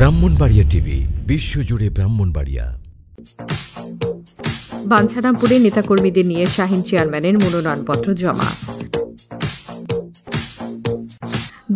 Brahmanbaria TV, বিশ্বজুড়ে ব্রাহ্মণবাড়িয়া। বাঞ্ছারামপুরে নেতাকর্মীদের নিয়ে শাহিন চেয়ারম্যানের মনোনয়নপত্র জমা।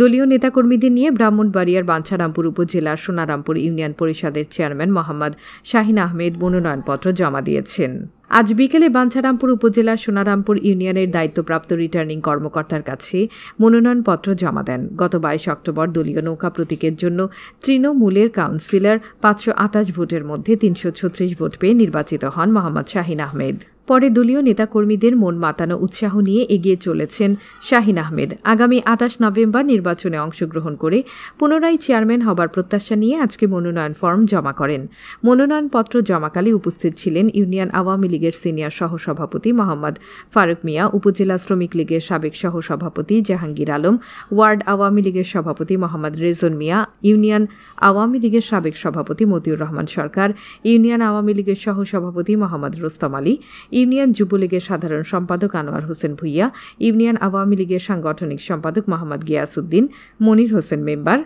দলীয় নেতাকর্মীদের নিয়ে ব্রাহ্মণবাড়িয়ার বাঞ্ছারামপুর উপজেলার সোনারামপুর ইউনিয়ন পরিষদের চেয়ারম্যান মোহাম্মদ শাহিন আহমেদ মনোনয়নপত্র জমা দিয়েছেন। আজ বিকেলে বাঞ্ছারামপুর উপজেলার সোনারামপুর ইউনিয়নের দায়িত্বপ্রাপ্ত রিটার্নিং কর্মকর্তার কাছে মনোনয়নপত্র জমা দেন। গত বাইশ অক্টোবর দলীয় নৌকা প্রতীকের জন্য তৃণমূলের কাউন্সিলর পাঁচশো আটাশ ভোটের মধ্যে তিনশো ছত্রিশ ভোট পেয়ে নির্বাচিত হন মোহাম্মদ শাহিন আহমেদ। পরে দলীয় নেতাকর্মীদের মন মাতানো উৎসাহ নিয়ে এগিয়ে চলেছেন শাহিন আহমেদ। আগামী আঠাশ নভেম্বর নির্বাচনে অংশগ্রহণ করে পুনরায় চেয়ারম্যান হবার প্রত্যাশা নিয়ে আজকে মনোনয়ন ফর্ম জমা করেন। মনোনয়নপত্র জমাকালে উপস্থিত ছিলেন ইউনিয়ন আওয়ামী লীগের সিনিয়র সহসভাপতি মোহাম্মদ ফারুক মিয়া, উপজেলা শ্রমিক লীগের সাবেক সহসভাপতি জাহাঙ্গীর আলম, ওয়ার্ড আওয়ামী লীগের সভাপতি মোহাম্মদ রেজন মিয়া, ইউনিয়ন আওয়ামী লীগের সাবেক সভাপতি মতিউর রহমান সরকার, ইউনিয়ন আওয়ামী লীগের সহসভাপতি মোহাম্মদ রোস্তম আলী ইউনিয়ন যুবলীগের সাধারণ সম্পাদক আনোয়ার হোসেন ভুইয়া, ইউনিয়ন আওয়ামী লীগের সাংগঠনিক সম্পাদক মোহাম্মদ গিয়াসুদ্দিন মনির হোসেন মেম্বার,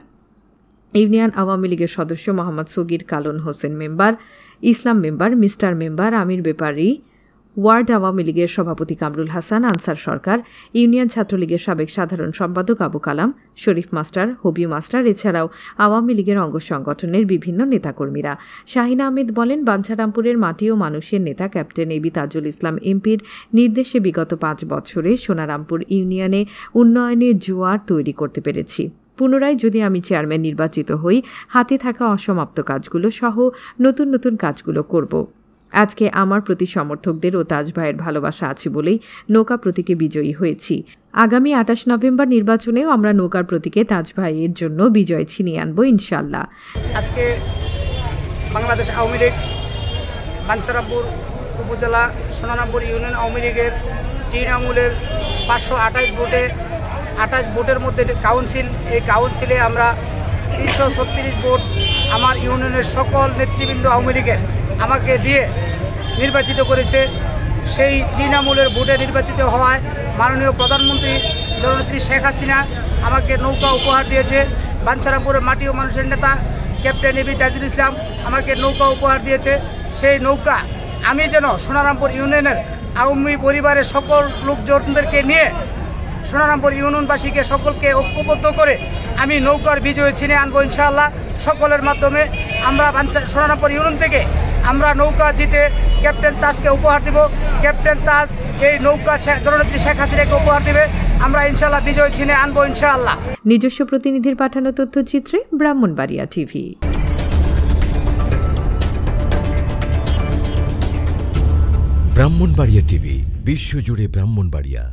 ইউনিয়ন আওয়ামী লীগের সদস্য Mohammad Sagir Kalon Hossain member, Islam member, mister member, Amir Bepari ward Awami লীগের সভাপতি কামরুল হাসান, আনসার সরকার, ইউনিয়ন ছাত্রলীগের সাবেক সাধারণ সম্পাদক আবু কালাম, শরীফ মাস্টার হবিউ মাস্টার, এছাড়াও আওয়ামী লীগের অঙ্গ সংগঠনের বিভিন্ন নেতাকর্মীরা। শাহিন আহমেদ বলেন, বাঞ্ছারামপুরের মাটি ও মানুষের নেতা ক্যাপ্টেন এবি তাজুল ইসলাম এমপির নির্দেশে বিগত পাঁচ বছরে সোনারামপুর ইউনিয়নে উন্নয়নে জোয়ার তৈরি করতে পেরেছি। পুনরায় যদি আমি চেয়ারম্যান নির্বাচিত হই, হাতে থাকা অসমাপ্ত কাজগুলো সহ নতুন নতুন কাজগুলো করব। আজকে আমার প্রতি সমর্থকদের ও তাজ ভাইয়ের ভালোবাসা আছে বলেই নৌকা প্রতীকে বিজয়ী হয়েছি। আগামী আঠাশ নভেম্বর নির্বাচনেও আমরা নৌকার প্রতীকে তাজ ভাইয়ের জন্য বিজয় ছিনিয়ে আনব ইনশাল্লাহ আজকে বাংলাদেশ আওয়ামী লীগ, বাঞ্ছারামপুর উপজেলা সোনারামপুর ইউনিয়ন আওয়ামী লীগের তৃণমূলের পাঁচশো আঠাশ ভোটে, আঠাশ ভোটের মধ্যে কাউন্সিল, এই কাউন্সিলে আমরা তিনশো ছত্রিশ ভোট আমার ইউনিয়নের সকল নেতৃবৃন্দ আওয়ামী লীগের। আমাকে দিয়ে নির্বাচিত করেছে। সেই তৃণমূলের ভোটে নির্বাচিত হওয়ায় মাননীয় প্রধানমন্ত্রী জননেত্রী শেখ হাসিনা আমাকে নৌকা উপহার দিয়েছে। বাঞ্ছারামপুরের মাটি ও মানুষের নেতা ক্যাপ্টেন এবি তাজুল ইসলাম আমাকে নৌকা উপহার দিয়েছে। সেই নৌকা আমি যেন সোনারামপুর ইউনিয়নের আওয়ামী পরিবারের সকল লোকজনদেরকে নিয়ে সোনারামপুর ইউনিয়নবাসীকে সকলকে ঐক্যবদ্ধ করে আমি নৌকার বিজয় ছিনে আনব ইনশাআল্লাহ। সকলের মাধ্যমে আমরা সোনারামপুর ইউনিয়ন থেকে আমরা নৌকা জিতে ক্যাপ্টেন তাজকে উপহার দিব। ক্যাপ্টেন তাজ এই নৌকা জননেত্রী শেখ হাসিনাকে উপহার দিবে। আমরা ইনশাল্লাহ বিজয় ছিনে আনব ইনশাআল্লাহ। নিজস্ব প্রতিনিধির পাঠানো তথ্যচিত্রে ব্রাহ্মণবাড়িয়া টিভি। ব্রাহ্মণবাড়িয়া টিভি বিশ্বজুড়ে ব্রাহ্মণবাড়িয়া।